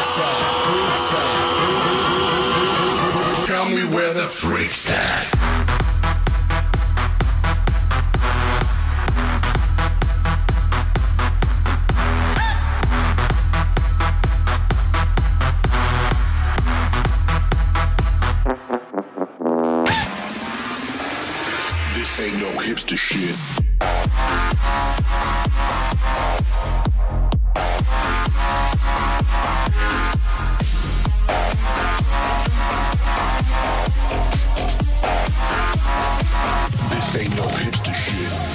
freaks at? Tell me where the freaks at? Ain't no hipster shit.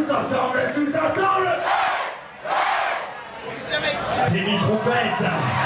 Tous ensemble, tous ensemble. Timmy Trompette.